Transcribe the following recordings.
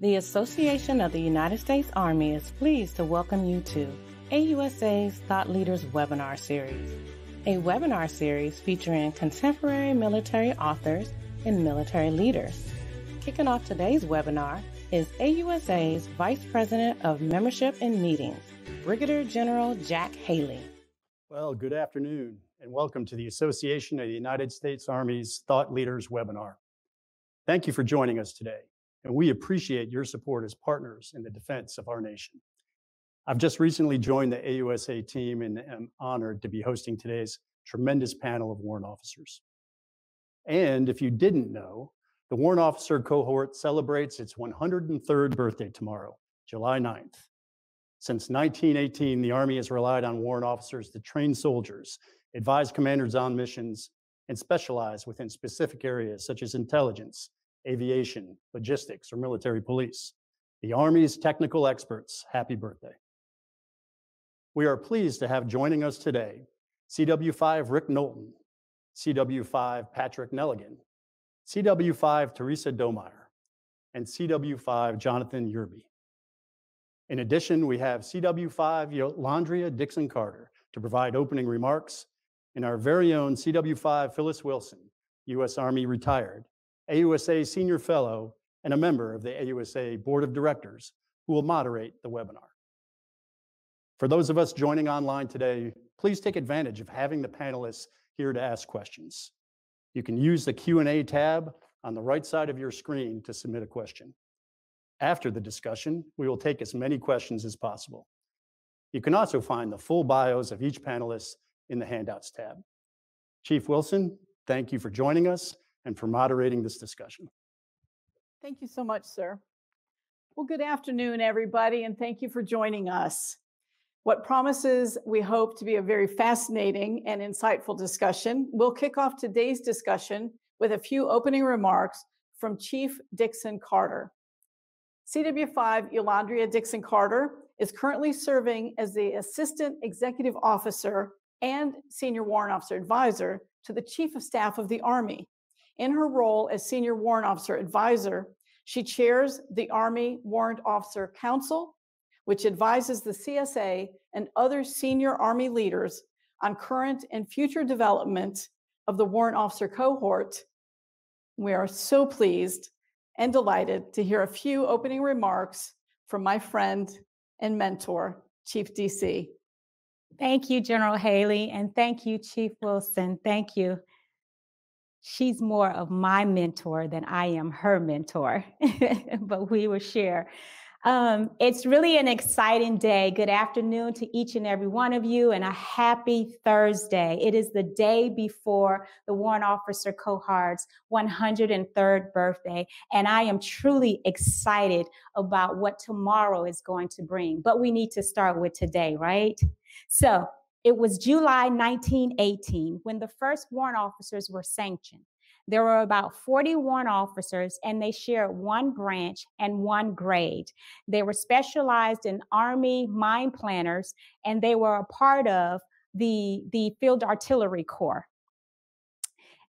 The Association of the United States Army is pleased to welcome you to AUSA's Thought Leaders webinar series, a webinar series featuring contemporary military authors and military leaders. Kicking off today's webinar is AUSA's Vice President of Membership and Meetings, Brigadier General Jack Haley. Well, good afternoon and welcome to the Association of the United States Army's Thought Leaders webinar. Thank you for joining us today and we appreciate your support as partners in the defense of our nation. I've just recently joined the AUSA team and am honored to be hosting today's tremendous panel of warrant officers. And if you didn't know, the warrant officer cohort celebrates its 103rd birthday tomorrow, July 9th. Since 1918, the Army has relied on warrant officers to train soldiers, advise commanders on missions, and specialize within specific areas such as intelligence, aviation, logistics, or military police. The Army's technical experts, happy birthday. We are pleased to have joining us today CW5 Rick Knowlton, CW5 Patrick Nelligan, CW5 Teresa Domeier, and CW5 Jonathan Yerby. In addition, we have CW5 Yolondria Dixon Carter to provide opening remarks, and our very own CW5 Phyllis Wilson, U.S. Army retired, AUSA Senior Fellow, and a member of the AUSA Board of Directors who will moderate the webinar. For those of us joining online today, please take advantage of having the panelists here to ask questions. You can use the Q&A tab on the right side of your screen to submit a question. After the discussion, we will take as many questions as possible. You can also find the full bios of each panelist in the Handouts tab. Chief Wilson, thank you for joining us and for moderating this discussion. Thank you so much, sir. Well, good afternoon, everybody, and thank you for joining us. What promises, we hope, to be a very fascinating and insightful discussion. We'll kick off today's discussion with a few opening remarks from Chief Dixon Carter. CW5 Yolondria Dixon Carter is currently serving as the Assistant Executive Officer and Senior Warrant Officer Advisor to the Chief of Staff of the Army. In her role as Senior Warrant Officer Advisor, she chairs the Army Warrant Officer Council, which advises the CSA and other senior Army leaders on current and future development of the Warrant Officer cohort. We are so pleased and delighted to hear a few opening remarks from my friend and mentor, Chief DC. Thank you, General Haley, and thank you, Chief Wilson. Thank you she's more of my mentor than I am her mentor, but we will share. Um, it's really an exciting day. Good afternoon to each and every one of you, and a happy Thursday. It is the day before the Warrant Officer Cohort's 103rd birthday, and I am truly excited about what tomorrow is going to bring. But we need to start with today, right? So, it was July 1918 when the first warrant officers were sanctioned. There were about 40 warrant officers, and they shared one branch and one grade. They were specialized in Army mine planners, and they were a part of the, the Field Artillery Corps.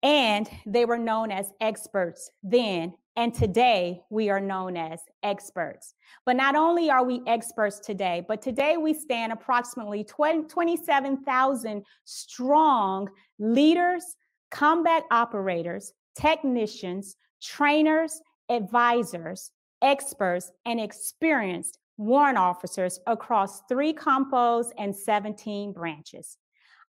And they were known as experts then and today we are known as experts. But not only are we experts today, but today we stand approximately 20, 27,000 strong leaders, combat operators, technicians, trainers, advisors, experts, and experienced warrant officers across three compos and 17 branches.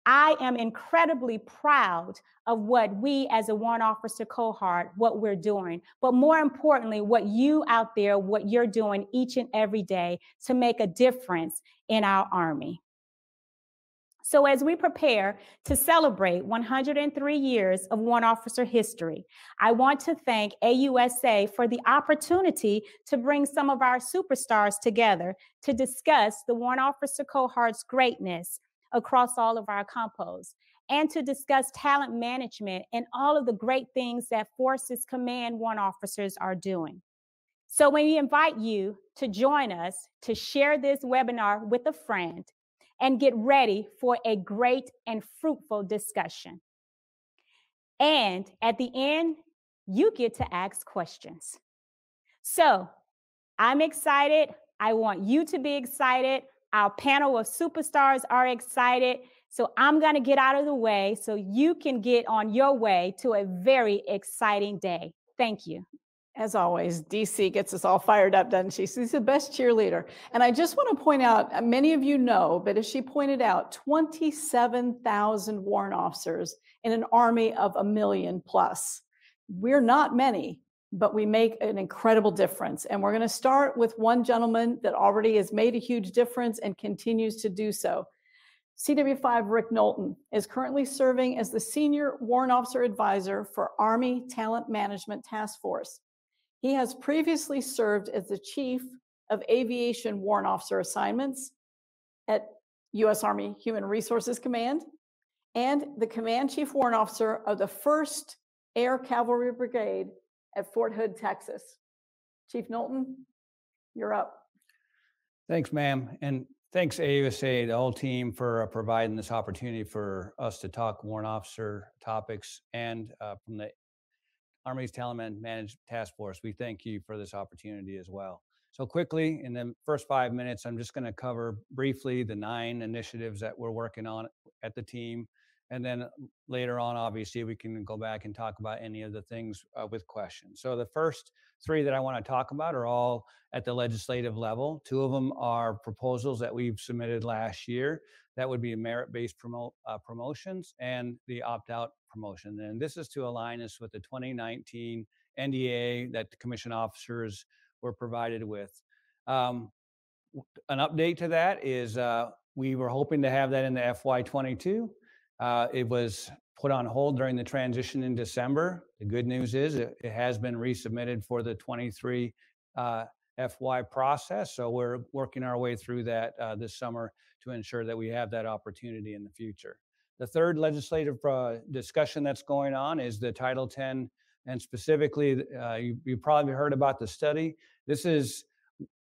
I am incredibly proud of what we as a warrant officer cohort, what we're doing, but more importantly, what you out there, what you're doing each and every day to make a difference in our Army. So, as we prepare to celebrate 103 years of warrant officer history, I want to thank AUSA for the opportunity to bring some of our superstars together to discuss the warrant officer cohort's greatness across all of our compos and to discuss talent management and all of the great things that Forces Command One officers are doing. So we invite you to join us to share this webinar with a friend and get ready for a great and fruitful discussion. And at the end, you get to ask questions. So I'm excited. I want you to be excited. Our panel of superstars are excited. So I'm going to get out of the way so you can get on your way to a very exciting day. Thank you. As always, DC gets us all fired up, doesn't she? She's the best cheerleader. And I just want to point out, uh, many of you know, but as she pointed out, 27,000 warrant officers in an army of a million plus. We're not many, but we make an incredible difference. And we're going to start with one gentleman that already has made a huge difference and continues to do so. CW5 Rick Knowlton is currently serving as the Senior Warrant Officer Advisor for Army Talent Management Task Force. He has previously served as the Chief of Aviation Warrant Officer Assignments at U.S. Army Human Resources Command and the Command Chief Warrant Officer of the 1st Air Cavalry Brigade at Fort Hood, Texas. Chief Knowlton, you're up. Thanks, ma'am. And Thanks, AUSA, the whole team, for uh, providing this opportunity for us to talk warrant officer topics and uh, from the Army's Talent Managed Task Force. We thank you for this opportunity as well. So quickly, in the first five minutes, I'm just going to cover briefly the nine initiatives that we're working on at the team and then later on, obviously, we can go back and talk about any of the things uh, with questions. So the first three that I want to talk about are all at the legislative level. Two of them are proposals that we've submitted last year. That would be merit-based promote, uh, promotions and the opt-out promotion. And this is to align us with the 2019 NDA that the commission officers were provided with. Um, an update to that is uh, we were hoping to have that in the FY22. Uh, it was put on hold during the transition in December. The good news is it, it has been resubmitted for the 23 uh, FY process. So we're working our way through that uh, this summer to ensure that we have that opportunity in the future. The third legislative uh, discussion that's going on is the Title 10, and specifically, uh, you, you probably heard about the study. This is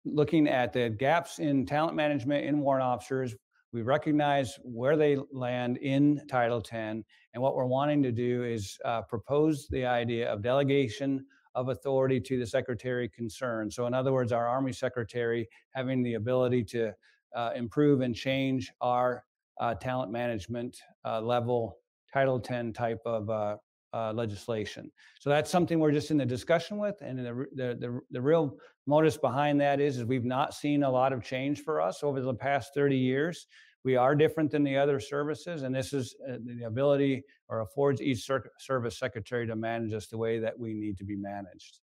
looking at the gaps in talent management in warrant officers we recognize where they land in Title 10, and what we're wanting to do is uh, propose the idea of delegation of authority to the secretary concerned. So, in other words, our Army Secretary having the ability to uh, improve and change our uh, talent management uh, level Title 10 type of uh, legislation. So that's something we're just in the discussion with, and the, the the the real modus behind that is is we've not seen a lot of change for us over the past 30 years. We are different than the other services, and this is uh, the ability or affords each service secretary to manage us the way that we need to be managed.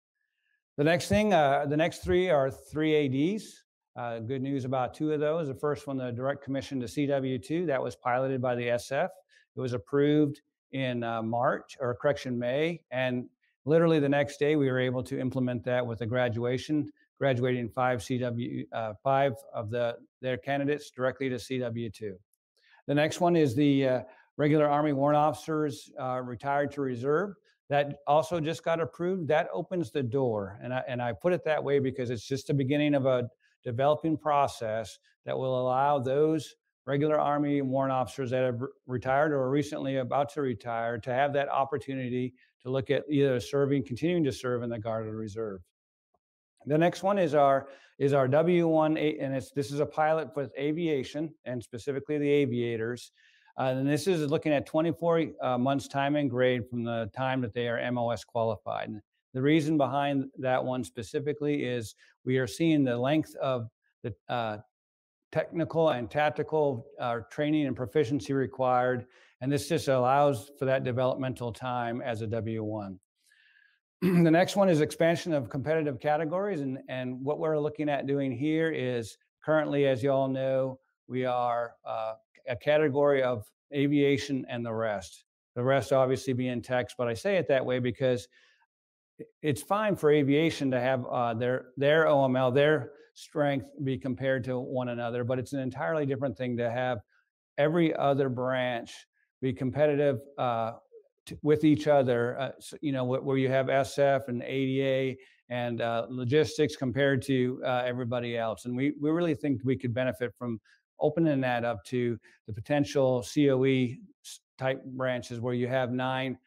The next thing, uh, the next three are three ADs. Uh, good news about two of those. The first one, the direct commission to CW2, that was piloted by the SF. It was approved in uh, March, or correction, May. And literally the next day, we were able to implement that with a graduation, graduating five CW, uh, five of the their candidates directly to CW2. The next one is the uh, regular Army warrant officers uh, retired to reserve. That also just got approved. That opens the door, and I, and I put it that way because it's just the beginning of a developing process that will allow those regular Army warrant officers that have retired or are recently about to retire to have that opportunity to look at either serving, continuing to serve in the Guard or Reserve. The next one is our is our W1, and it's this is a pilot with aviation and specifically the aviators. Uh, and this is looking at 24 uh, months time and grade from the time that they are MOS qualified. And the reason behind that one specifically is we are seeing the length of the uh, technical and tactical uh, training and proficiency required. And this just allows for that developmental time as a W1. the next one is expansion of competitive categories. And, and what we're looking at doing here is currently, as you all know, we are uh, a category of aviation and the rest. The rest obviously being techs, but I say it that way because it's fine for aviation to have uh, their their OML, their strength be compared to one another, but it's an entirely different thing to have every other branch be competitive uh, t- with each other. Uh, so, you know, wh- where you have SF and ADA and uh, logistics compared to uh, everybody else, and we we really think we could benefit from opening that up to the potential COE type branches where you have nine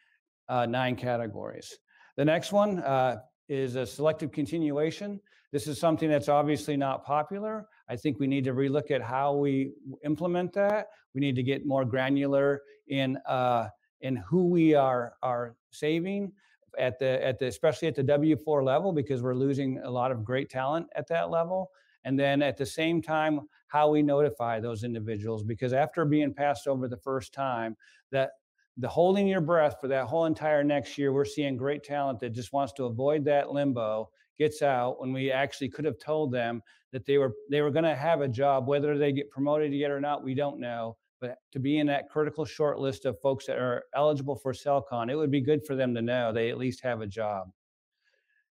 uh, nine categories. The next one uh, is a selective continuation. This is something that's obviously not popular. I think we need to relook at how we implement that. We need to get more granular in uh, in who we are are saving at the at the especially at the W4 level because we're losing a lot of great talent at that level. And then at the same time, how we notify those individuals because after being passed over the first time, that the holding your breath for that whole entire next year, we're seeing great talent that just wants to avoid that limbo gets out when we actually could have told them that they were they were going to have a job whether they get promoted yet or not we don't know but to be in that critical short list of folks that are eligible for SELCON, it would be good for them to know they at least have a job.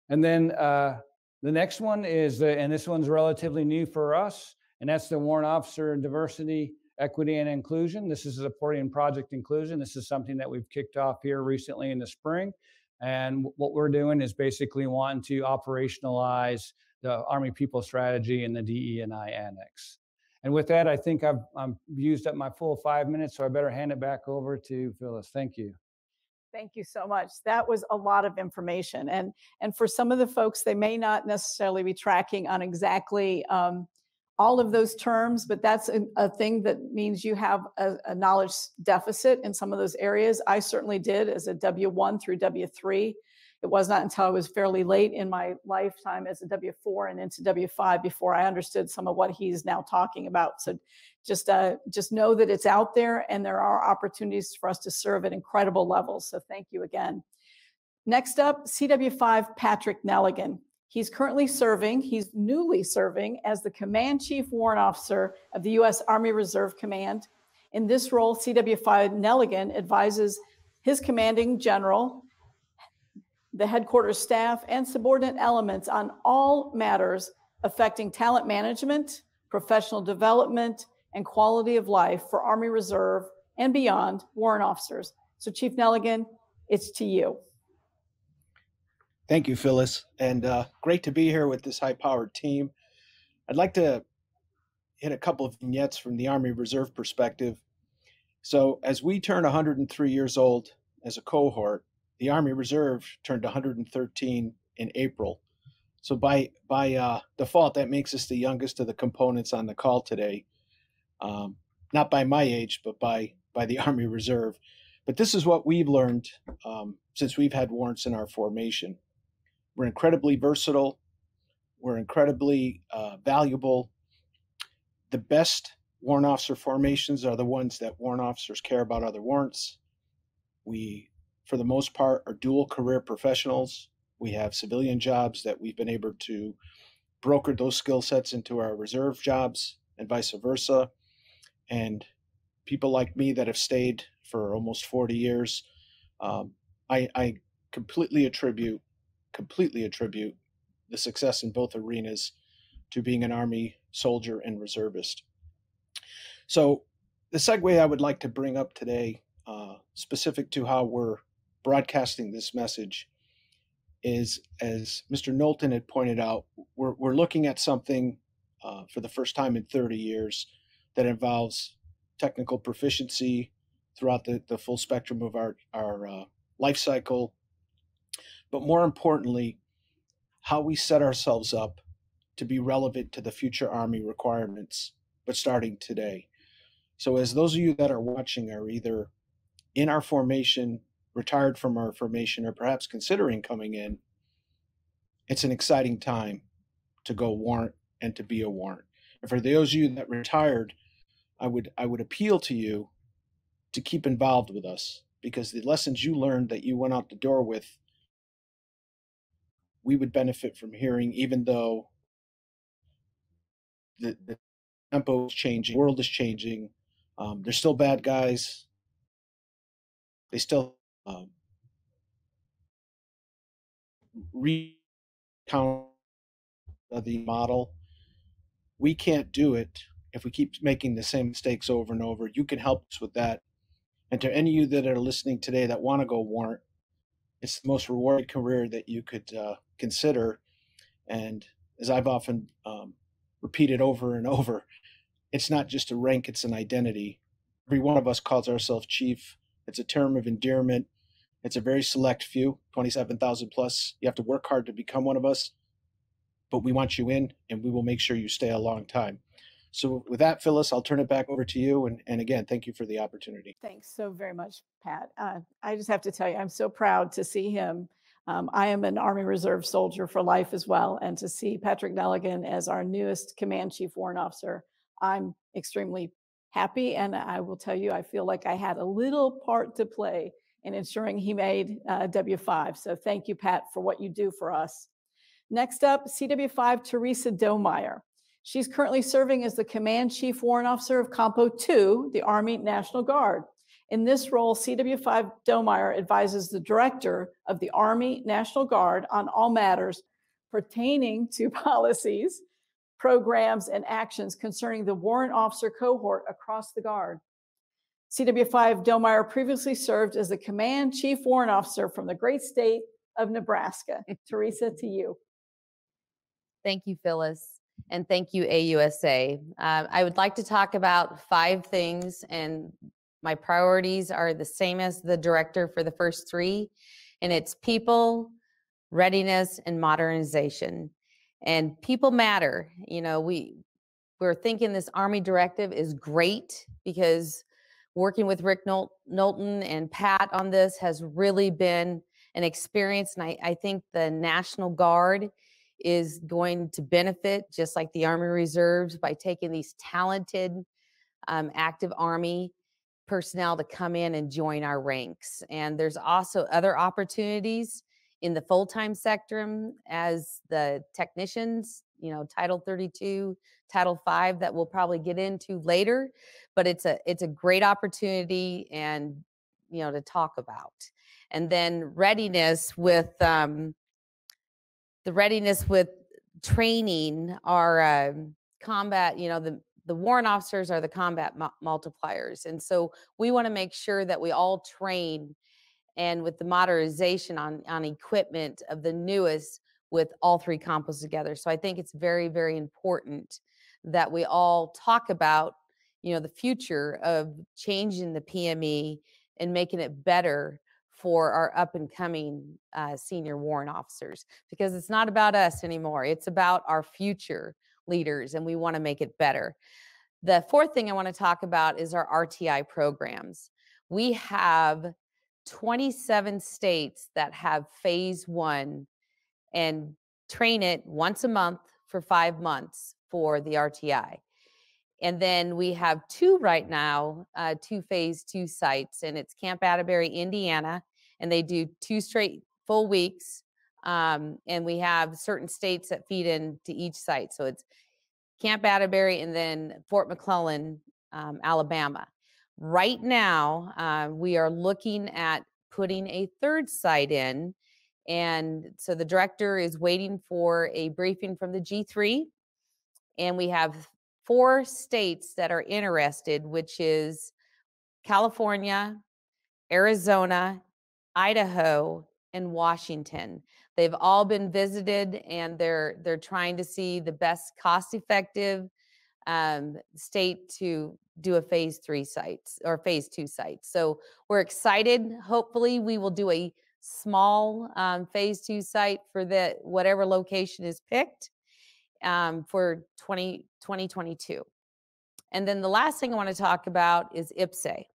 And then uh, the next one is, the, and this one's relatively new for us, and that's the Warrant Officer Diversity, Equity, and Inclusion. This is supporting Project Inclusion. This is something that we've kicked off here recently in the spring. And what we're doing is basically wanting to operationalize the Army People Strategy and the DE&I Annex. And with that, I think I've, I've used up my full five minutes, so I better hand it back over to Phyllis. Thank you. Thank you so much. That was a lot of information. And, and for some of the folks, they may not necessarily be tracking on exactly um, all of those terms, but that's a, a thing that means you have a, a, knowledge deficit in some of those areas. I certainly did as a W1 through W3. It was not until I was fairly late in my lifetime as a W4 and into W5 before I understood some of what he's now talking about. So just uh, just know that it's out there and there are opportunities for us to serve at incredible levels. So thank you again. Next up, CW5 Patrick Nelligan. He's currently serving, he's newly serving as the Command Chief Warrant Officer of the U.S. Army Reserve Command. In this role, CW5 Nelligan advises his commanding general, the headquarters staff, and subordinate elements on all matters affecting talent management, professional development, and quality of life for Army Reserve and beyond warrant officers. So, Chief Nelligan, it's to you. Thank you, Phyllis, and uh, great to be here with this high-powered team. I'd like to hit a couple of vignettes from the Army Reserve perspective. So, as we turn 103 years old as a cohort, the Army Reserve turned 113 in April. So by by uh, default, that makes us the youngest of the components on the call today. Um, not by my age, but by by the Army Reserve. But this is what we've learned um, since we've had warrants in our formation. We're incredibly versatile. We're incredibly uh, valuable. The best warrant officer formations are the ones that warrant officers care about other warrants. We for the most part, are dual career professionals. We have civilian jobs that we've been able to broker those skill sets into our reserve jobs and vice versa. And people like me that have stayed for almost 40 years, um, I, I completely attribute, completely attribute the success in both arenas to being an Army soldier and reservist. So, the segue I would like to bring up today, uh, specific to how we're broadcasting this message is, as Mr. Knowlton had pointed out, we're, we're looking at something uh, for the first time in 30 years that involves technical proficiency throughout the, the full spectrum of our, our uh, life cycle. But more importantly, how we set ourselves up to be relevant to the future Army requirements, but starting today. So, as those of you that are watching are either in our formation retired from our formation or perhaps considering coming in, it's an exciting time to go warrant and to be a warrant. And for those of you that retired, I would I would appeal to you to keep involved with us because the lessons you learned that you went out the door with we would benefit from hearing even though the, the tempo is changing, world is changing. Um, there's still bad guys. They still um, recount the model. We can't do it if we keep making the same mistakes over and over. You can help us with that. And to any of you that are listening today that want to go warrant, it's the most rewarding career that you could uh, consider. And as I've often um, repeated over and over, it's not just a rank, it's an identity. Every one of us calls ourselves chief. It's a term of endearment. It's a very select few, 27,000 plus. You have to work hard to become one of us. but we want you in and we will make sure you stay a long time. So with that, Phyllis, I'll turn it back over to you. And, and again, thank you for the opportunity. Thanks so very much, Pat. Uh, I just have to tell you, I'm so proud to see him. Um, I am an Army Reserve soldier for life as well. And to see Patrick Nelligan as our newest Command Chief Warrant Officer, I'm extremely happy. And I will tell you, I feel like I had a little part to play in ensuring he made uh, W5. So thank you, Pat, for what you do for us. Next up, CW5 Teresa Domeier. She's currently serving as the Command Chief Warrant Officer of Compo 2, the Army National Guard. In this role, CW5 Domeier advises the Director of the Army National Guard on all matters pertaining to policies, programs, and actions concerning the warrant officer cohort across the Guard. CW5 Domeier previously served as the Command Chief Warrant Officer from the great state of Nebraska. Teresa, to you. Thank you, Phyllis. And thank you, AUSA. Uh, I would like to talk about five things, and my priorities are the same as the director for the first three, and it's people, readiness, and modernization. And people matter. You know, we we're thinking this Army directive is great because working with Rick Knowlton and Pat on this has really been an experience, and I, I think the National Guard is going to benefit, just like the Army Reserves, by taking these talented um, active Army personnel to come in and join our ranks. And there's also other opportunities in the full-time sector as the technicians, you know, Title 32, Title 5 that we'll probably get into later, but it's a it's a great opportunity and you know to talk about. And then readiness with um, the readiness with training our uh, combat, you know, the the warrant officers are the combat mu- multipliers. And so we want to make sure that we all train and with the modernization on, on equipment of the newest with all three compos together. So I think it's very, very important that we all talk about, you know, the future of changing the PME and making it better for our up and coming uh, senior warrant officers because it's not about us anymore. It's about our future leaders, and we want to make it better. The fourth thing I want to talk about is our RTI programs. We have 27 states that have phase one and train it once a month for five months for the RTI. And then we have two right now, uh, two phase two sites, and it's Camp Atterbury, Indiana, and they do two straight full weeks. Um, and we have certain states that feed into each site. So it's Camp Atterbury and then Fort McClellan, um, Alabama. Right now, uh, we are looking at putting a third site in. And so the director is waiting for a briefing from the G3. And we have four states that are interested, which is California, Arizona, Idaho, and Washington. They've all been visited and they're they're trying to see the best cost effective um, state to do a phase three sites or phase two site. So we're excited. Hopefully we will do a small um, phase two site for the whatever location is picked um, for 20, 2022. And then the last thing I want to talk about is IPPS-A.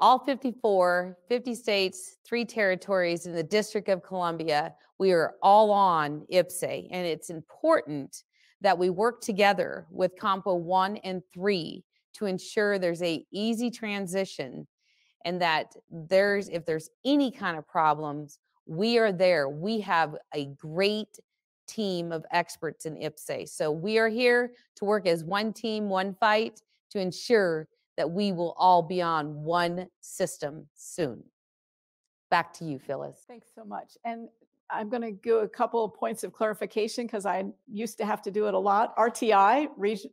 All 54, 50 states, three territories in the District of Columbia, we are all on IPPS-A. And it's important that we work together with Compo 1 and 3 to ensure there's a easy transition and that there's if there's any kind of problems, we are there. We have a great team of experts in IPPS-A. So we are here to work as one team, one fight to ensure that we will all be on one system soon. Back to you, Phyllis. Thanks so much. And I'm going to go a couple of points of clarification because I used to have to do it a lot. RTI, Reg-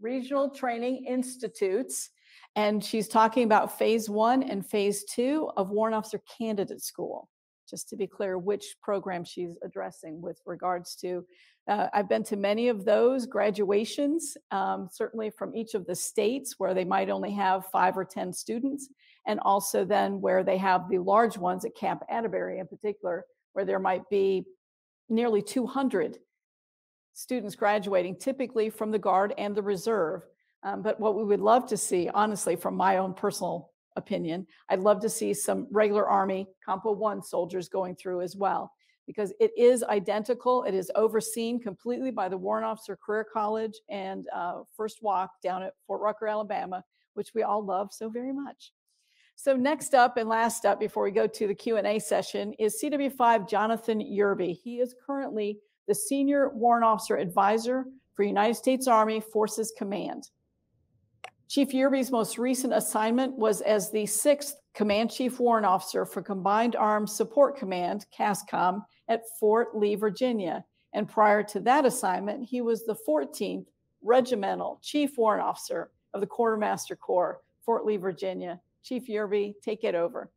Regional Training Institutes, and she's talking about phase one and phase two of Warrant Officer Candidate School just to be clear which program she's addressing with regards to. Uh, I've been to many of those graduations, um, certainly from each of the states where they might only have five or 10 students, and also then where they have the large ones at Camp Atterbury in particular, where there might be nearly 200 students graduating, typically from the Guard and the Reserve. Um, but what we would love to see, honestly, from my own personal opinion, I'd love to see some regular Army Compo 1 soldiers going through as well, because it is identical. It is overseen completely by the Warrant Officer Career College and uh, First Walk down at Fort Rucker, Alabama, which we all love so very much. So next up and last up before we go to the Q&A session is CW5 Jonathan Yerby. He is currently the Senior Warrant Officer Advisor for United States Army Forces Command. Chief Yerby's most recent assignment was as the 6th Command Chief Warrant Officer for Combined Arms Support Command, CASCOM, at Fort Lee, Virginia. And prior to that assignment, he was the 14th Regimental Chief Warrant Officer of the Quartermaster Corps, Fort Lee, Virginia. Chief Yerby, take it over.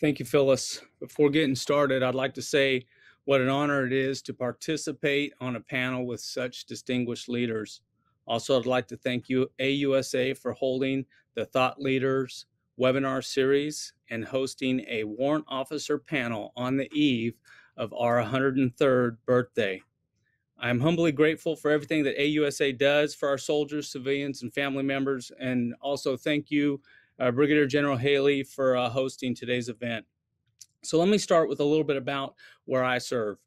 Thank you, Phyllis. Before getting started, I'd like to say what an honor it is to participate on a panel with such distinguished leaders. Also, I'd like to thank you, AUSA, for holding the Thought Leaders webinar series and hosting a warrant officer panel on the eve of our 103rd birthday. I'm humbly grateful for everything that AUSA does for our soldiers, civilians, and family members. And also thank you, uh, Brigadier General Haley, for uh, hosting today's event. So let me start with a little bit about where I serve.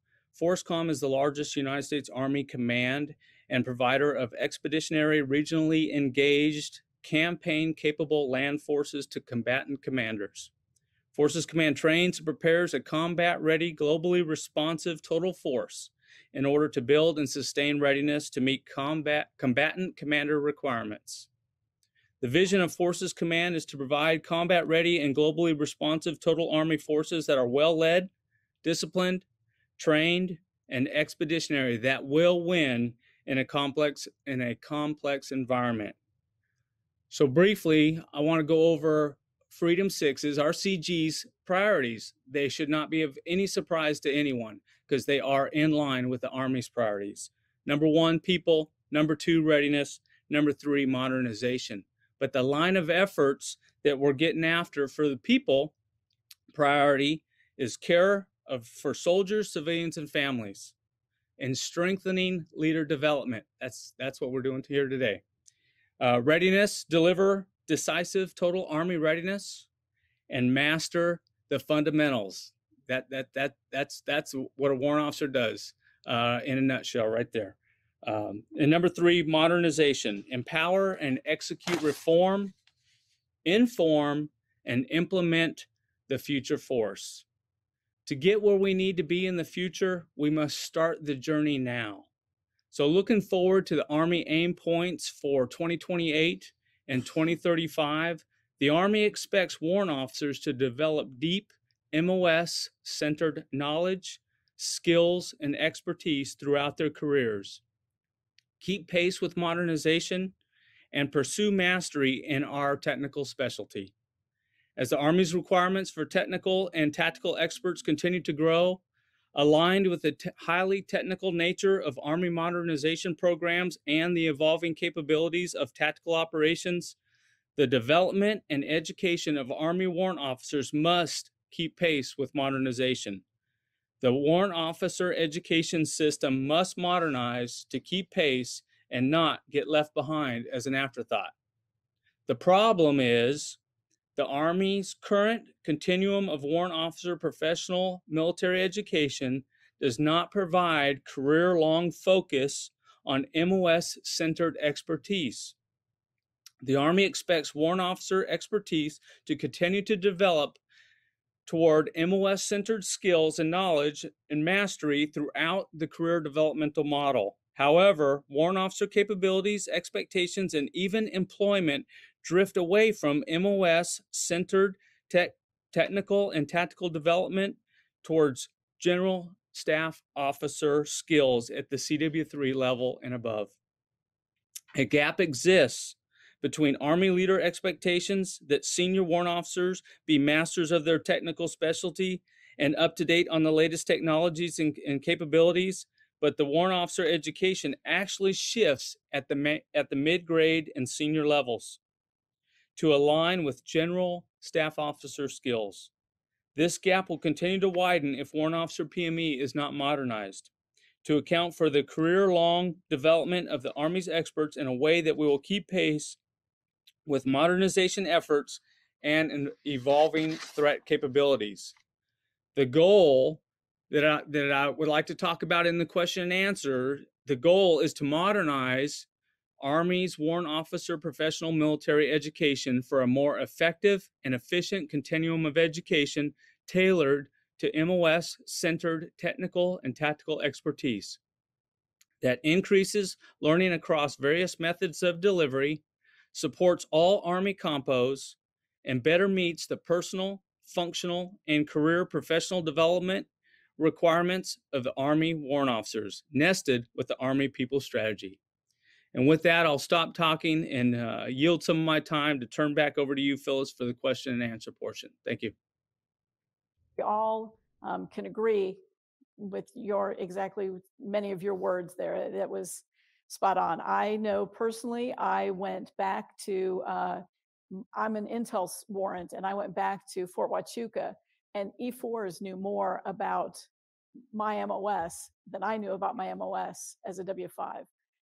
FORSCOM is the largest United States Army command and provider of expeditionary, regionally engaged, campaign capable land forces to combatant commanders. Forces Command trains and prepares a combat ready, globally responsive total force in order to build and sustain readiness to meet combat, combatant commander requirements. The vision of Forces Command is to provide combat ready and globally responsive total Army forces that are well led, disciplined, trained, and expeditionary that will win in a complex in a complex environment. So briefly, I want to go over Freedom Six's, RCG's priorities. They should not be of any surprise to anyone because they are in line with the Army's priorities. Number one, people. Number two, readiness. Number three, modernization. But the line of efforts that we're getting after for the people priority is care of for soldiers, civilians, and families, and strengthening leader development. That's that's what we're doing here today. Uh, readiness, deliver decisive total army readiness, and master the fundamentals that that that that's that's what a warrant officer does uh, in a nutshell, right there. Um, and number three, modernization: empower and execute reform, inform and implement the future force. To get where we need to be in the future, we must start the journey now. So, looking forward to the Army aim points for 2028 and 2035, the Army expects warrant officers to develop deep MOS centered knowledge, skills, and expertise throughout their careers. Keep pace with modernization and pursue mastery in our technical specialty. As the Army's requirements for technical and tactical experts continue to grow, aligned with the highly technical nature of Army modernization programs and the evolving capabilities of tactical operations, the development and education of Army warrant officers must keep pace with modernization. The warrant officer education system must modernize to keep pace and not get left behind as an afterthought. The problem is the Army's current continuum of warrant officer professional military education does not provide career long focus on MOS centered expertise. The Army expects warrant officer expertise to continue to develop toward MOS centered skills and knowledge and mastery throughout the career developmental model. However, warrant officer capabilities, expectations, and even employment drift away from MOS centered tech, technical and tactical development towards general staff officer skills at the CW3 level and above. A gap exists between Army leader expectations that senior warrant officers be masters of their technical specialty and up to date on the latest technologies and, and capabilities, but the warrant officer education actually shifts at the, at the mid grade and senior levels to align with general staff officer skills. This gap will continue to widen if Warrant Officer PME is not modernized to account for the career long development of the Army's experts in a way that we will keep pace with modernization efforts and evolving threat capabilities. The goal that I, that I would like to talk about in the question and answer the goal is to modernize Army's warrant officer professional military education for a more effective and efficient continuum of education tailored to MOS centered technical and tactical expertise that increases learning across various methods of delivery, supports all Army compos, and better meets the personal, functional, and career professional development requirements of the Army warrant officers, nested with the Army People Strategy. And with that, I'll stop talking and uh, yield some of my time to turn back over to you, Phyllis, for the question and answer portion. Thank you. We all um, can agree with your exactly many of your words there. That was spot on. I know personally, I went back to, uh, I'm an Intel warrant, and I went back to Fort Huachuca, and E4s knew more about my MOS than I knew about my MOS as a W5.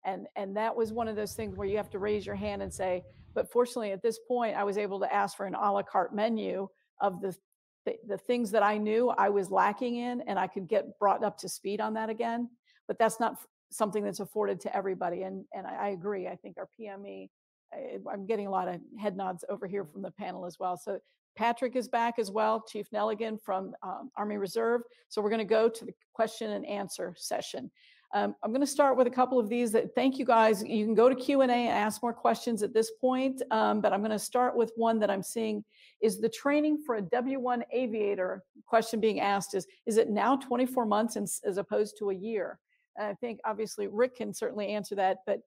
And, and that was one of those things where you have to raise your hand and say, but fortunately at this point, I was able to ask for an a la carte menu of the, the, the things that I knew I was lacking in, and I could get brought up to speed on that again. But that's not something that's afforded to everybody. And, and I, I agree. I think our PME, I, I'm getting a lot of head nods over here from the panel as well. So Patrick is back as well, Chief Nelligan from um, Army Reserve. So we're going to go to the question and answer session. Um, I'm going to start with a couple of these that thank you guys. You can go to Q&A and ask more questions at this point, um, but I'm going to start with one that I'm seeing is the training for a W1 aviator question being asked is, is it now 24 months as opposed to a year? And I think obviously Rick can certainly answer that, but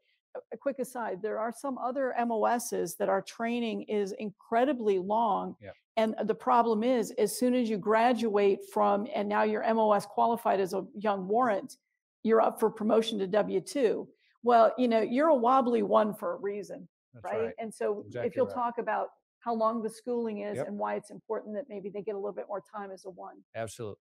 a quick aside, there are some other MOSs that our training is incredibly long. Yep. And the problem is, as soon as you graduate from, and now you're MOS qualified as a young warrant, you're up for promotion to W 2. Well, you know, you're a wobbly one for a reason, right? right. And so Exactly if you'll right. talk about how long the schooling is Yep. and why it's important that maybe they get a little bit more time as a one. Absolutely.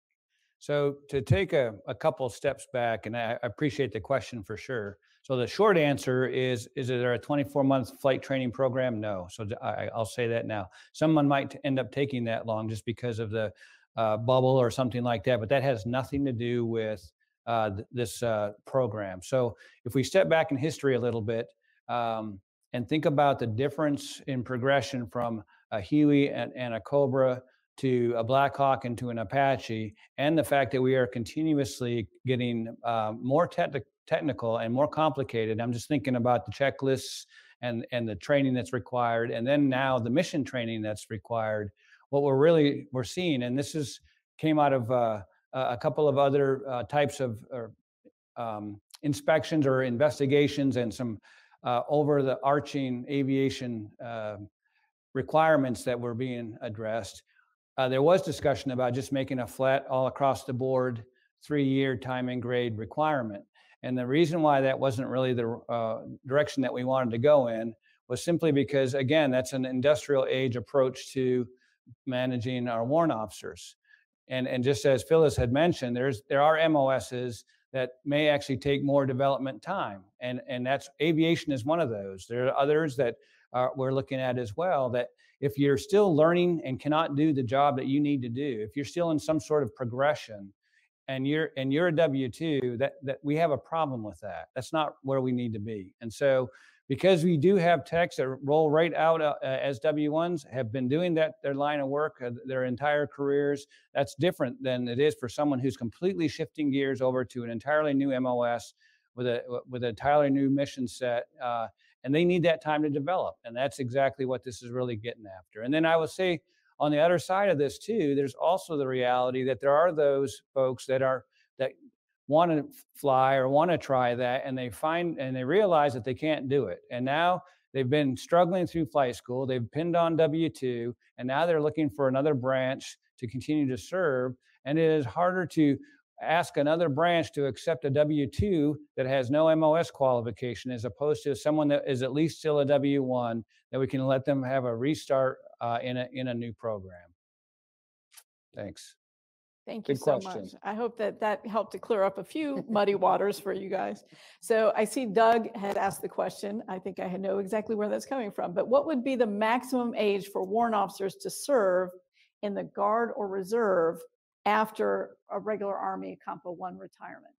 So to take a, a couple steps back, and I appreciate the question for sure. So the short answer is, is there a 24 month flight training program? No. So I, I'll say that now. Someone might end up taking that long just because of the uh, bubble or something like that, but that has nothing to do with uh, th- this uh, program. So if we step back in history a little bit um, and think about the difference in progression from a Huey and, and a Cobra to a Blackhawk and to an Apache, and the fact that we are continuously getting uh, more techni- technical and more complicated. I'm just thinking about the checklists and and the training that's required, and then now the mission training that's required. What we're really we're seeing, and this is came out of uh, a couple of other uh, types of um, inspections or investigations, and some uh, over the arching aviation uh, requirements that were being addressed uh, there was discussion about just making a flat all across the board three-year time and grade requirement. And the reason why that wasn't really the uh, direction that we wanted to go in was simply because, again, that's an industrial age approach to managing our warrant officers. And, and just as Phyllis had mentioned, there's there are MOSs that may actually take more development time, and and that's aviation is one of those. There are others that are, we're looking at as well that if you're still learning and cannot do the job that you need to do, if you're still in some sort of progression and you're and you're a W2, that that we have a problem with that. That's not where we need to be. And so because we do have techs that roll right out uh, as W1s, have been doing that their line of work uh, their entire careers. That's different than it is for someone who's completely shifting gears over to an entirely new MOS with a with an entirely new mission set. Uh, and they need that time to develop and that's exactly what this is really getting after and then i would say on the other side of this too there's also the reality that there are those folks that are that want to fly or want to try that and they find and they realize that they can't do it and now they've been struggling through flight school they've pinned on w2 and now they're looking for another branch to continue to serve and it is harder to ask another branch to accept a W 2 that has no MOS qualification as opposed to someone that is at least still a W 1 that we can let them have a restart uh, in, a, in a new program. Thanks. Thank you Good so question. much. I hope that that helped to clear up a few muddy waters for you guys. So I see Doug had asked the question. I think I know exactly where that's coming from. But what would be the maximum age for warrant officers to serve in the Guard or Reserve after a regular Army Compo 1 retirement?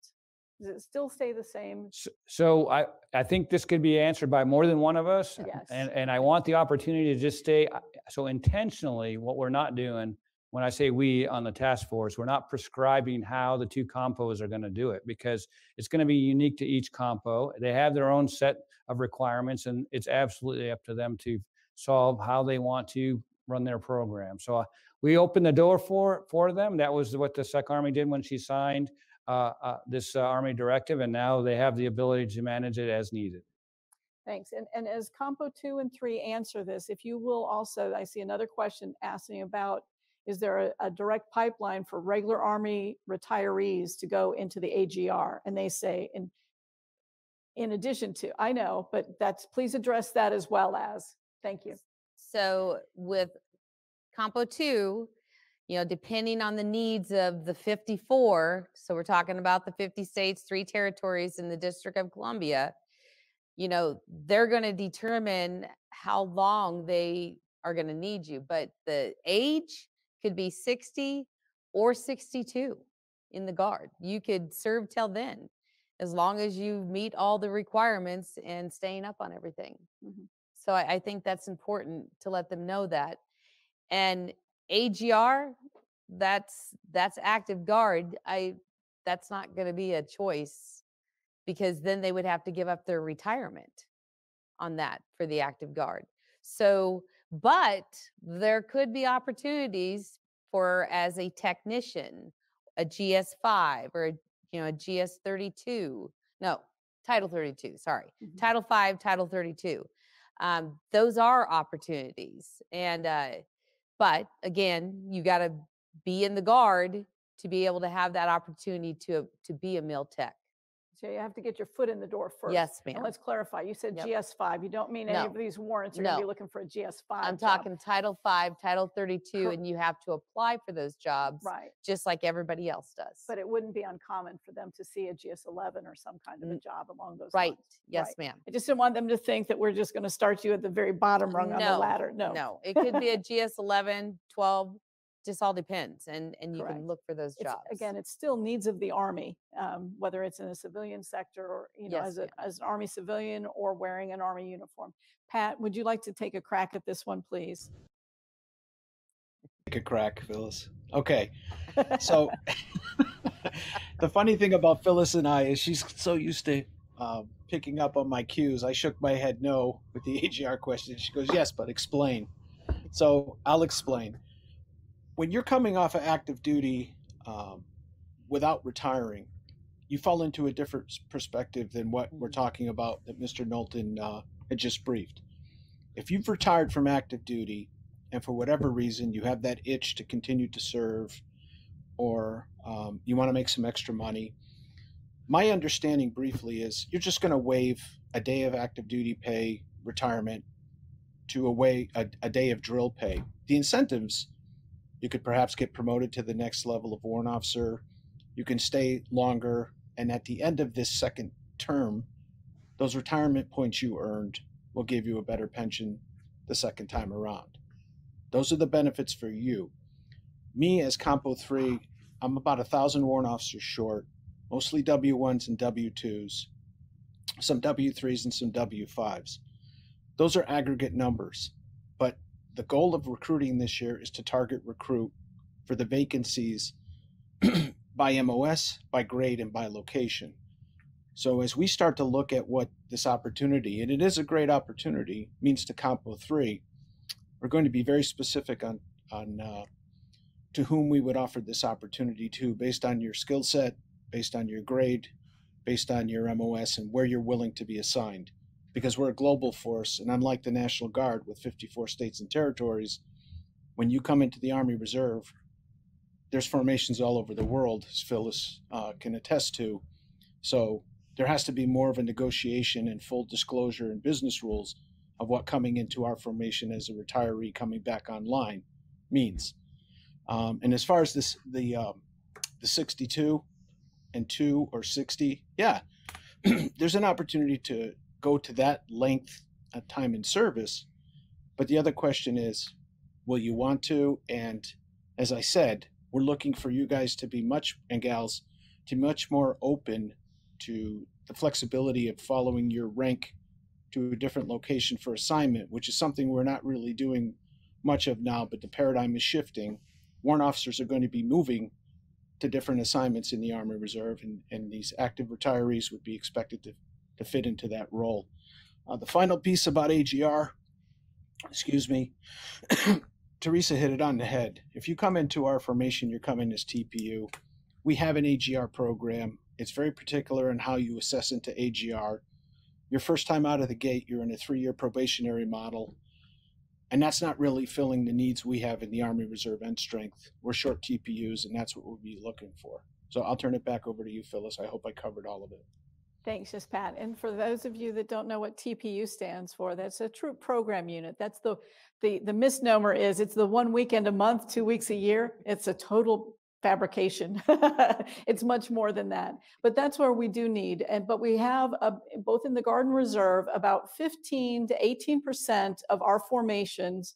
Does it still stay the same? S- So I, I think this could be answered by more than one of us. Yes. And, and I want the opportunity to just stay, uh, so intentionally, what we're not doing, when I say we on the task force, we're not prescribing how the two compos are going to do it because it's going to be unique to each compo. They have their own set of requirements and it's absolutely up to them to solve how they want to run their program. So uh, we opened the door for, for them. That was what the Sec Army did when she signed uh, uh, this uh, Army directive, and now they have the ability to manage it as needed. Thanks. And, and as Compo 2 and 3 answer this, if you will also, I see another question asking about, is there a, a direct pipeline for regular Army retirees to go into the AGR? And they say, in, in addition to, I know, but that's, please address that as well as, thank you. So with Compo 2, you know, depending on the needs of the 54, so we're talking about the 50 states, three territories in the District of Columbia, you know, they're going to determine how long they are going to need you. But the age could be 60 or 62 in the Guard. You could serve till then, as long as you meet all the requirements and staying up on everything. Mhm. So I, I think that's important to let them know that. And AGR, that's that's active guard. I that's not going to be a choice because then they would have to give up their retirement on that for the active guard. So, but there could be opportunities for as a technician, a GS5 or a, you know a GS32. No, Title 32. Sorry, Mhm. Title 5, Title 32. Um, those are opportunities, and uh, but again, you got to be in the guard to be able to have that opportunity to to be a mill tech. So you have to get your foot in the door first. Yes, And ma'am. let's clarify, you said Yep. GS5. You don't mean any No. of these warrants are going to be No. looking for a GS5 I'm job. talking Title 5, Title 32, Cor- and you have to apply for those jobs Right. just like everybody else does. But it wouldn't be uncommon for them to see a GS11 or some kind of a job along those right. lines. Yes, Right. ma'am. I just didn't want them to think that we're just going to start you at the very bottom rung on the No, ladder. No. No, it could be a GS 11, 12, just all depends. And and you Correct. can look for those It's, jobs. again, it's still needs of the Army, um, whether it's in a civilian sector or, you know, Yes, as, a, ma'am. as an Army civilian or wearing an Army uniform. Pat, would you like to take a crack at this one, please? Take a crack, Phyllis. Okay. So the funny thing about Phyllis and I is she's so used to um, picking up on my cues. I shook my head no with the AGR question. She goes, yes, but explain. So I'll explain. When you're coming off of active duty um, without retiring, you fall into a different perspective than what we're Mhm. talking about that Mr. Knowlton uh, had just briefed. If you've retired from active duty and for whatever reason you have that itch to continue to serve or um, you want to make some extra money, my understanding briefly is you're just going to waive a day of active duty pay retirement to a, way, a, a day of drill pay. The incentives, you could perhaps get promoted to the next level of warrant officer. You can stay longer. And at the end of this second term, those retirement points you earned will give you a better pension the second time around. Those are the benefits for you. Me as Compo 3, I'm about a thousand warrant officers short, mostly W1s and W2s, some W3s and some W5s. Those are aggregate numbers, the goal of recruiting this year is to target recruit for the vacancies by MOS, by grade, and by location. So as we start to look at what this opportunity, and it is a great opportunity, means to Compo 3, we're going to be very specific on, on uh, to whom we would offer this opportunity to based on your skill set, based on your grade, based on your MOS, and where you're willing to be assigned. Because we're a global force, and unlike the National Guard with 54 states and territories, when you come into the Army Reserve, there's formations all over the world, as Phyllis uh, can attest to. So there has to be more of a negotiation and full disclosure and business rules of what coming into our formation as a retiree coming back online means. Um, and as far as this, the um, the 62 and two or 60, yeah, there's an opportunity to go to that length of time in service. But the other question is, will you want to? And as I said, we're looking for you guys to be much and gals to be much more open to the flexibility of following your rank to a different location for assignment, which is something we're not really doing much of now, but the paradigm is shifting. Warrant officers are going to be moving to different assignments in the Army Reserve, and, and these active retirees would be expected to, to fit into that role. Uh, the final piece about AGR, excuse me, Teresa hit it on the head. If you come into our formation, you're coming as TPU. We have an AGR program. It's very particular in how you assess into AGR. Your first time out of the gate, you're in a three year probationary model. And that's not really filling the needs we have in the Army Reserve end strength. We're short TPUs, and that's what we'll be looking for. So I'll turn it back over to you, Phyllis. I hope I covered all of it. Thanks, just Pat. And for those of you that don't know what TPU stands for, that's a troop program unit. That's the the the misnomer is it's the one weekend a month, two weeks a year. It's a total fabrication. it's much more than that. But that's where we do need. And but we have a, both in the Garden Reserve about 15 to 18 percent of our formations,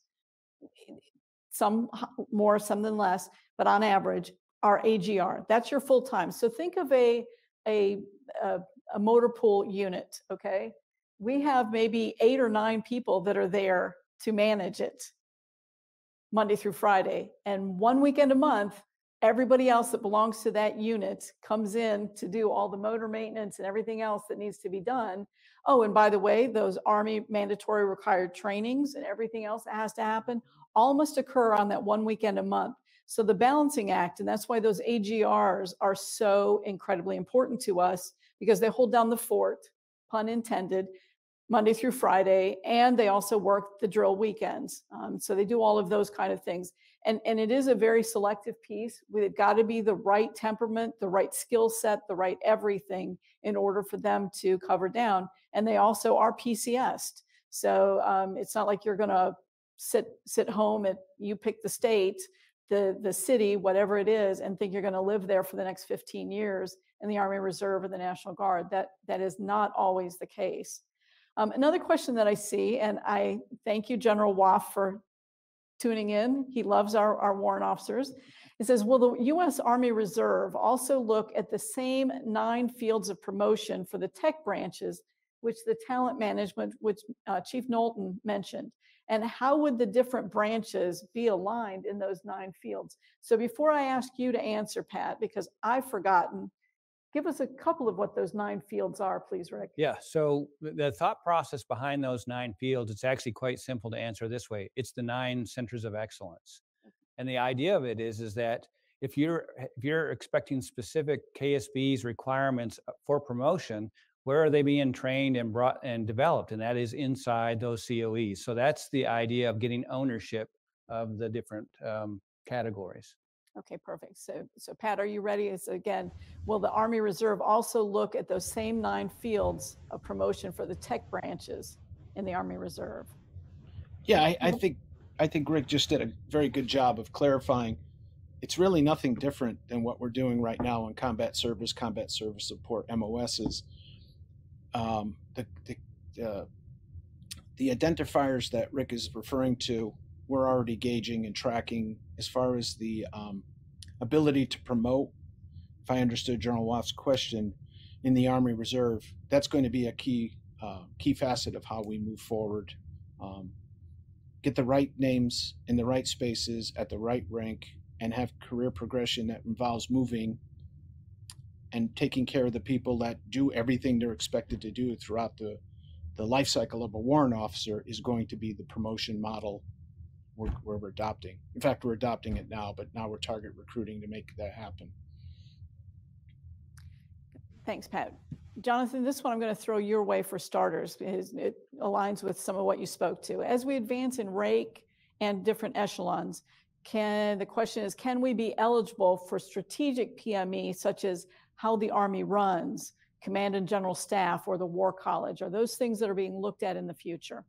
some more, some than less, but on average, are AGR. That's your full time. So think of a a, a a motor pool unit, okay? We have maybe eight or nine people that are there to manage it Monday through Friday. And one weekend a month, everybody else that belongs to that unit comes in to do all the motor maintenance and everything else that needs to be done. Oh, and by the way, those Army mandatory required trainings and everything else that has to happen all must occur on that one weekend a month. So the balancing act, and that's why those AGRs are so incredibly important to us because they hold down the fort, pun intended, Monday through Friday, and they also work the drill weekends. Um, so they do all of those kind of things. And, and it is a very selective piece. We've got to be the right temperament, the right skill set, the right everything in order for them to cover down. And they also are PCS. So um, it's not like you're going to sit sit home and you pick the state the the city, whatever it is, and think you're going to live there for the next 15 years in the Army Reserve or the National Guard. That that is not always the case. Um, another question that I see, and I thank you, General Waff, for tuning in. He loves our, our warrant officers. It says, will the U.S. Army Reserve also look at the same nine fields of promotion for the tech branches, which the talent management, which uh, Chief Knowlton mentioned? And how would the different branches be aligned in those nine fields? So before I ask you to answer, Pat, because I've forgotten, give us a couple of what those nine fields are, please, Rick. Yeah. So the thought process behind those nine fields, it's actually quite simple to answer this way. It's the nine centers of excellence. And the idea of it is, is that if you're if you're expecting specific KSB's requirements uh, for promotion, where are they being trained and brought and developed and that is inside those CoEs so that's the idea of getting ownership of the different um, categories. Okay perfect. So so pat are you ready? Is again will the army reserve also look at those same nine fields of promotion for the tech branches in the army reserve? Yeah i, I think i think rick just did a very good job of clarifying. It's really nothing different than what we're doing right now in combat service combat service support mos's um, the the, uh, the identifiers that Rick is referring to, we're already gauging and tracking as far as the um, ability to promote. If I understood General Waff's question, in the Army Reserve, that's going to be a key uh, key facet of how we move forward. Um, get the right names in the right spaces at the right rank, and have career progression that involves moving and taking care of the people that do everything they're expected to do throughout the the life cycle of a warrant officer is going to be the promotion model we're, we're adopting. In fact, we're adopting it now, but now we're target recruiting to make that happen. Thanks, Pat. Jonathan, this one I'm going to throw your way for starters because it aligns with some of what you spoke to. As we advance in rake and different echelons, can the question is, can we be eligible for strategic PME such as how the Army runs, Command and General Staff, or the War College? Are those things that are being looked at in the future?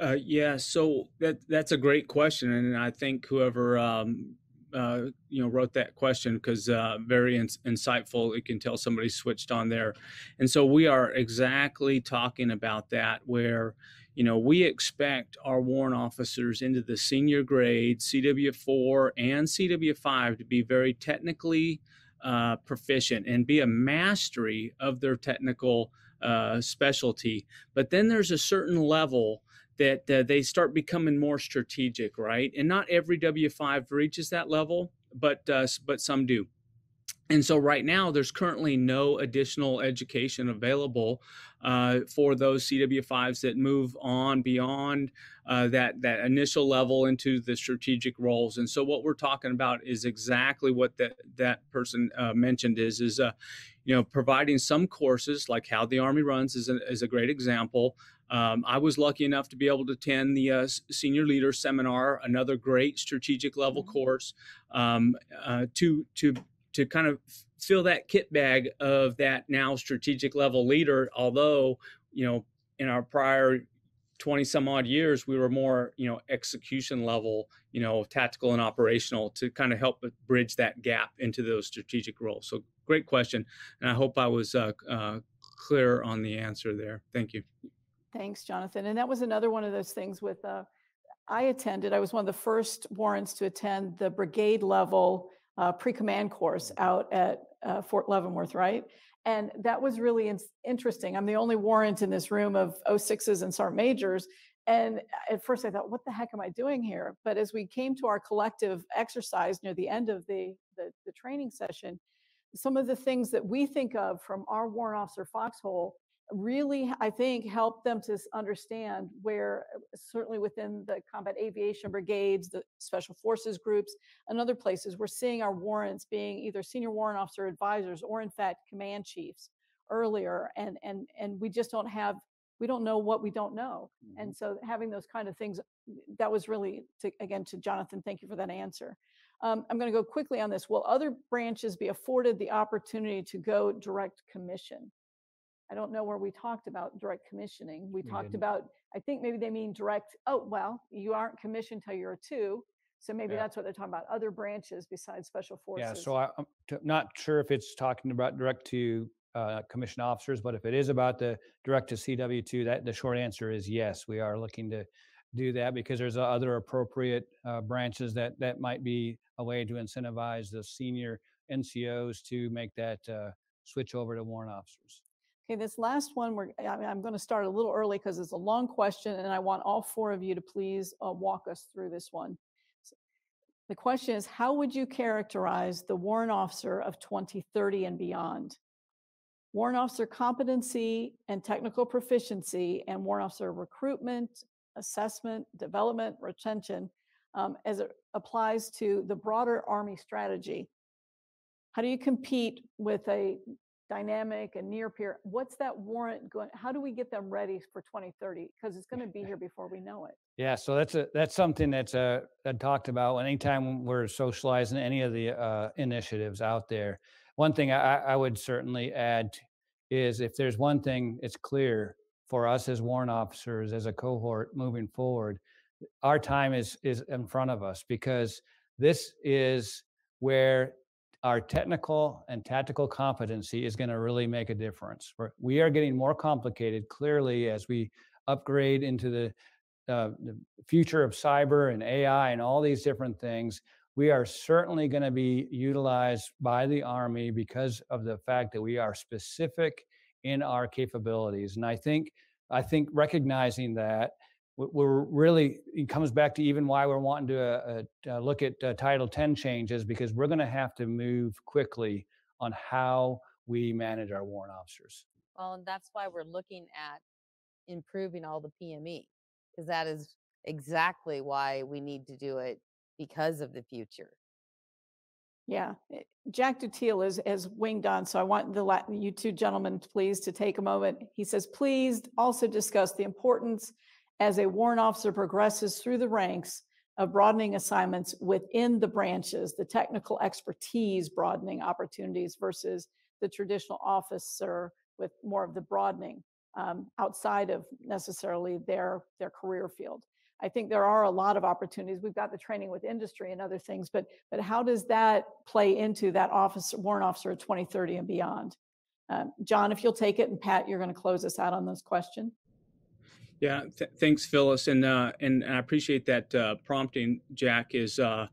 Uh, yeah, so that that's a great question, and I think whoever um, uh, you know wrote that question because uh, very ins- insightful. It can tell somebody switched on there, and so we are exactly talking about that where you know we expect our warrant officers into the senior grade CW4 and CW5 to be very technically uh, proficient and be a mastery of their technical uh, specialty. But then there's a certain level that uh, they start becoming more strategic, right? And not every W5 reaches that level, but but some do. And so right now, there's currently no additional education available uh, for those CW5s that move on beyond uh, that that initial level into the strategic roles. And so what we're talking about is exactly what that that person uh, mentioned is is uh, you know providing some courses like how the Army runs is a, is a great example. Um, I was lucky enough to be able to attend the uh, senior leader seminar, another great strategic level mm-hmm. course um, uh, to to to kind of fill that kit bag of that now strategic level leader. Although you know in our prior 20 some odd years we were more you know execution level you know tactical and operational to kind of help bridge that gap into those strategic roles so great question and i hope i was uh, uh, clear on the answer there thank you Thanks, Jonathan. And that was another one of those things with, uh, I attended, I was one of the first warrants to attend the brigade level uh, pre-command course out at uh, Fort Leavenworth, right? And that was really in- interesting. I'm the only warrant in this room of 06s and sergeant majors. And at first I thought, what the heck am I doing here? But as we came to our collective exercise near the end of the, the, the training session, some of the things that we think of from our warrant officer foxhole really, I think, help them to understand where, uh, certainly within the combat aviation brigades, the special forces groups, and other places, we're seeing our warrants being either senior warrant officer advisors or, in fact, command chiefs earlier, and and and we just don't have we don't know what we don't know, mm-hmm. and so having those kind of things, that was really to, again to Jonathan. Thank you for that answer. Um, I'm going to go quickly on this. Will other branches be afforded the opportunity to go direct commission? I don't know where we talked about direct commissioning. We, we talked didn't. about, I think maybe they mean direct, oh, well, you aren't commissioned till you're a two. So maybe yeah. that's what they're talking about, other branches besides special forces. Yeah, so I, am not sure if it's talking about direct to uh, commission officers, but if it is about the direct to CW2, that the short answer is yes, we are looking to do that because there's other appropriate uh, branches that that might be a way to incentivize the senior NCOs to make that uh, switch over to warrant officers. Okay, this last one, we're, I'm going to start a little early because it's a long question, and I want all four of you to please uh, walk us through this one. So the question is, how would you characterize the warrant officer of 2030 and beyond? Warrant officer competency and technical proficiency and warrant officer recruitment, assessment, development, retention, um, as it applies to the broader Army strategy. How do you compete with a dynamic and near peer what's that warrant going how do we get them ready for 2030 because it's going to be here before we know it. Yeah so that's a that's something that's uh talked about. Anytime we're socializing any of the uh, initiatives out there one thing I, I would certainly add is if there's one thing it's clear for us as warrant officers as a cohort moving forward our time is is in front of us because this is where our technical and tactical competency is going to really make a difference. We're, we are getting more complicated clearly as we upgrade into the, uh, the future of cyber and AI and all these different things. We are certainly going to be utilized by the Army because of the fact that we are specific in our capabilities. And I think I think recognizing that we're really it comes back to even why we're wanting to uh, uh, look at uh, title 10 changes because we're going to have to move quickly on how we manage our warrant officers well and that's why we're looking at improving all the pme because that is exactly why we need to do it because of the future yeah, eh, Jack Du Teil is has winged on, so I want the Latin, you two gentlemen, please, to take a moment. He says, please also discuss the importance as a warrant officer progresses through the ranks of broadening assignments within the branches, the technical expertise broadening opportunities versus the traditional officer with more of the broadening. um, outside of necessarily their their career field. I think there are a lot of opportunities. We've got the training with industry and other things, but but how does that play into that officer warrant officer 2030 and beyond? Um, John, if you'll take it, and Pat, you're going to close us out on this question. Yeah, th- thanks, Phyllis, and uh, and I appreciate that uh, prompting. Jack is uh,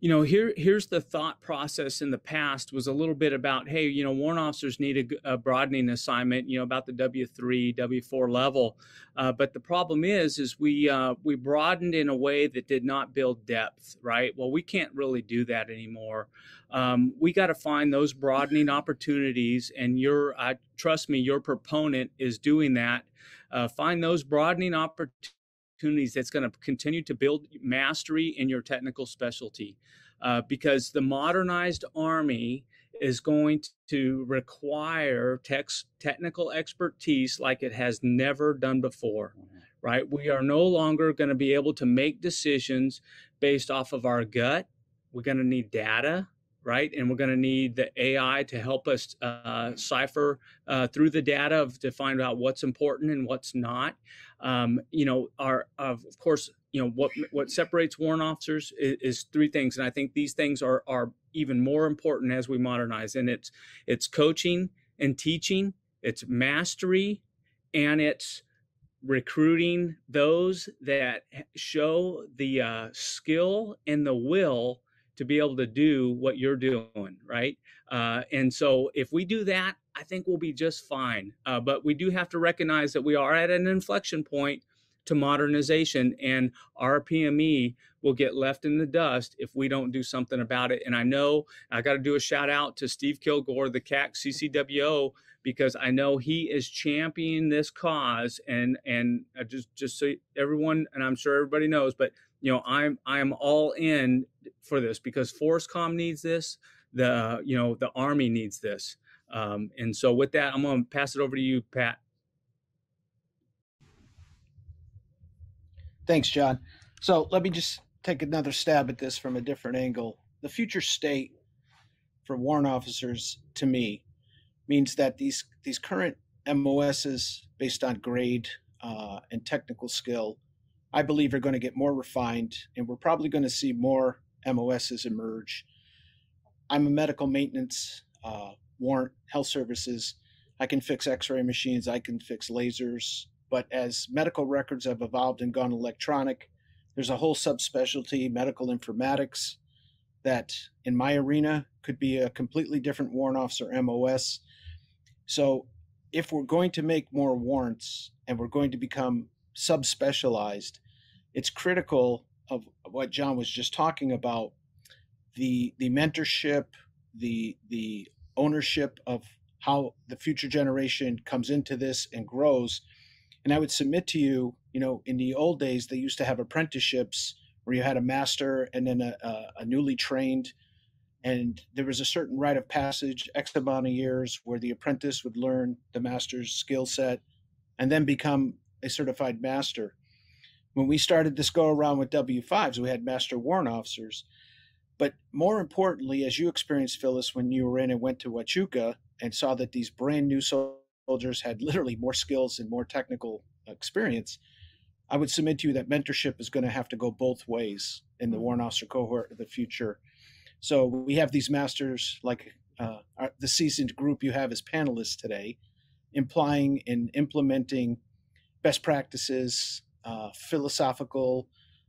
you know here here's the thought process in the past was a little bit about hey you know warrant officers need a, a broadening assignment you know about the w3 w4 level. Uh, but the problem is is we uh, we broadened in a way that did not build depth right? Well we can't really do that anymore. Um, we got to find those broadening opportunities and your uh, trust me your proponent is doing that uh, find those broadening opportunities that's going to continue to build mastery in your technical specialty. Uh, because the modernized Army is going to require tex- technical expertise like it has never done before, right? We are no longer going to be able to make decisions based off of our gut. We're going to need data right? And we're going to need the AI to help us uh, cipher uh, through the data of, to find out what's important and what's not. Um, you know, our of course, you know what what separates warrant officers is, is, three things, and I think these things are are even more important as we modernize. And it's it's coaching and teaching, it's mastery, and it's recruiting those that show the uh, skill and the will to be able to do what you're doing, right? Uh, and so if we do that, I think we'll be just fine. Uh, but we do have to recognize that we are at an inflection point to modernization, and our PME will get left in the dust if we don't do something about it. And I know I got to do a shout out to Steve Kilgore, the CAC CCWO, because I know he is championing this cause. And and I just just so everyone, and I'm sure everybody knows, but you know i'm i'm all in for this because FORSCOM needs this the you know the army needs this um, and so with that i'm going to pass it over to you pat. Thanks john. So let me just take another stab at this from a different angle. The future state for warrant officers to me means that these these current mos's based on grade uh, and technical skill I believe are going to get more refined, and we're probably going to see more MOSs emerge. I'm a medical maintenance uh, warrant health services. I can fix X-ray machines. I can fix lasers. But as medical records have evolved and gone electronic, there's a whole subspecialty, medical informatics, that in my arena could be a completely different warrant officer MOS. So if we're going to make more warrants and we're going to become subspecialized, it's critical of what John was just talking about the the mentorship, the the ownership of how the future generation comes into this and grows. And I would submit to you, you know, in the old days, they used to have apprenticeships where you had a master and then a, a, a newly trained, and there was a certain rite of passage, X amount of years, where the apprentice would learn the master's skill set and then become a certified master. When we started this go around with W5s, we had master warrant officers. But more importantly, as you experienced, Phyllis, when you were in and went to Huachuca and saw that these brand new soldiers had literally more skills and more technical experience, I would submit to you that mentorship is going to have to go both ways in the mm-hmm. warrant officer cohort of the future. So we have these masters, like uh, our, the seasoned group you have as panelists today, implying and implementing best practices, uh, philosophical,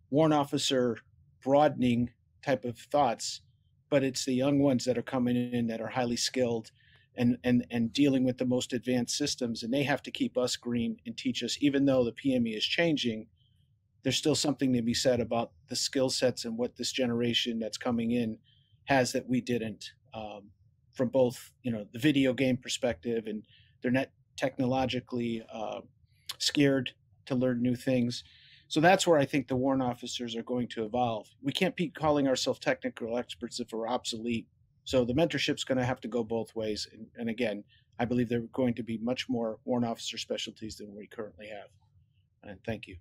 warrant officer broadening type of thoughts, but it's the young ones that are coming in that are highly skilled and and and dealing with the most advanced systems, and they have to keep us green and teach us. Even though the PME is changing, there's still something to be said about the skill sets and what this generation that's coming in has that we didn't. Um, from both, you know, the video game perspective and they're not technologically uh, scared to learn new things. So that's where I think the warrant officers are going to evolve. We can't be calling ourselves technical experts if we're obsolete. So the mentorship's going to have to go both ways. And, and again, I believe there are going to be much more warrant officer specialties than we currently have. And thank you.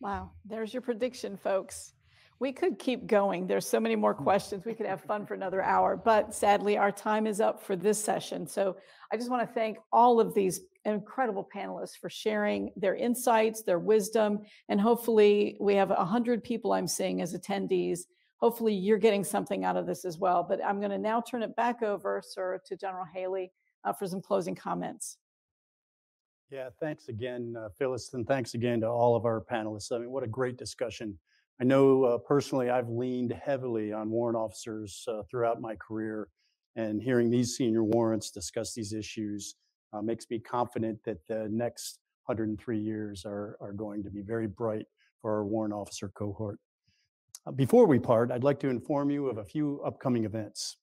Wow, there's your prediction, folks. We could keep going. There's so many more questions. We could have fun for another hour, but sadly, our time is up for this session. So I just want to thank all of these incredible panelists for sharing their insights, their wisdom, and hopefully we have 100 people I'm seeing as attendees. Hopefully you're getting something out of this as well. But I'm going to now turn it back over, sir, to General Haley uh, for some closing comments. Yeah, thanks again, uh, Phyllis, and thanks again to all of our panelists. I mean, what a great discussion. I know uh, personally I've leaned heavily on warrant officers uh, throughout my career, and hearing these senior warrants discuss these issues uh, makes me confident that the next 103 years are, are going to be very bright for our warrant officer cohort. Uh, before we part, I'd like to inform you of a few upcoming events.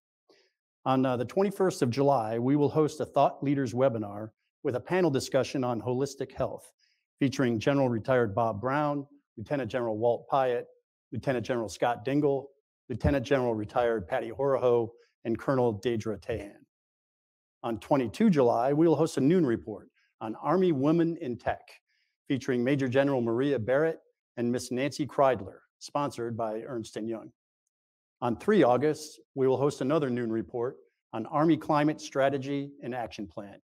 On uh, the 21st of July, we will host a Thought Leaders webinar with a panel discussion on holistic health, featuring General Retired Bob Brown, Lieutenant General Walt Piatt, Lieutenant General Scott Dingle, Lieutenant General Retired Patty Horoho, and Colonel Deydre Teyhen. On 22 July, we will host a noon report on Army Women in Tech, featuring Major General Maria Barrett and Miss Nancy Kreidler, sponsored by Ernst & Young. On 3 August, we will host another noon report on Army Climate Strategy and Action Plan,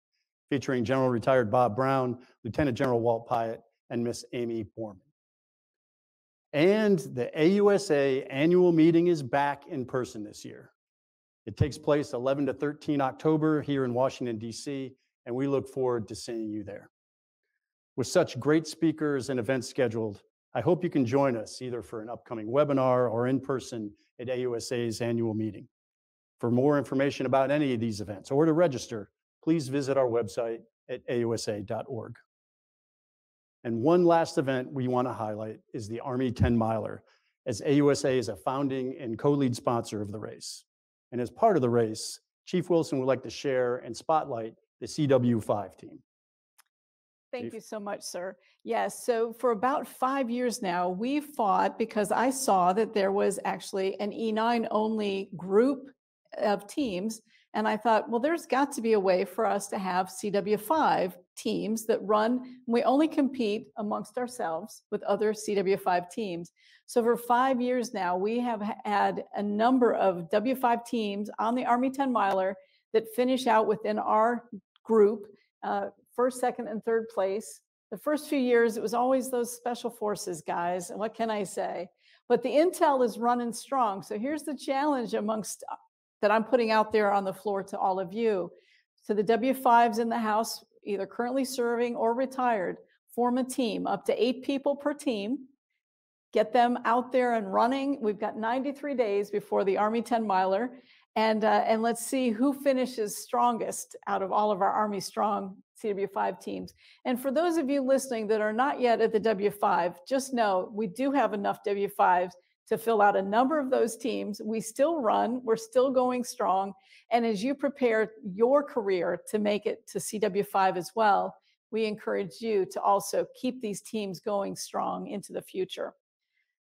featuring General Retired Bob Brown, Lieutenant General Walt Piatt, and Miss Amy Borman. And the AUSA annual meeting is back in person this year. It takes place 11 to 13 October here in Washington, D.C., and we look forward to seeing you there. With such great speakers and events scheduled, I hope you can join us either for an upcoming webinar or in person at AUSA's annual meeting. For more information about any of these events or to register, please visit our website at ausa.org. And one last event we want to highlight is the Army 10 Miler, as AUSA is a founding and co lead sponsor of the race. And as part of the race, Chief Wilson would like to share and spotlight the CW5 team. Thank Chief? you so much, sir. Yes, so for about five years now, we fought because I saw that there was actually an E9 only group of teams and I thought, well, there's got to be a way for us to have CW5 teams that run. We only compete amongst ourselves with other CW5 teams. So for five years now, we have had a number of W5 teams on the Army 10 miler that finish out within our group, uh, first, second, and third place. The first few years, it was always those special forces guys. And what can I say? But the intel is running strong. So here's the challenge amongst that I'm putting out there on the floor to all of you. So the W5s in the House, either currently serving or retired, form a team, up to eight people per team. Get them out there and running. We've got 93 days before the Army 10 miler. And, uh, and let's see who finishes strongest out of all of our Army Strong CW5 teams. And for those of you listening that are not yet at the W5, just know we do have enough W5s to fill out a number of those teams. We still run, we're still going strong. And as you prepare your career to make it to CW5 as well, we encourage you to also keep these teams going strong into the future.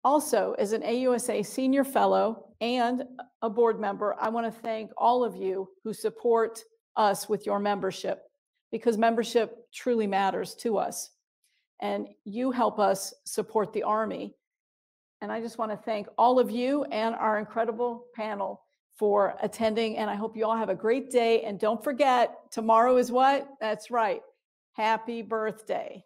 Also, as an AUSA Senior Fellow and a board member, I want to thank all of you who support us with your membership because membership truly matters to us. And you help us support the Army and I just want to thank all of you and our incredible panel for attending. And I hope you all have a great day. And don't forget, tomorrow is what? That's right. Happy birthday.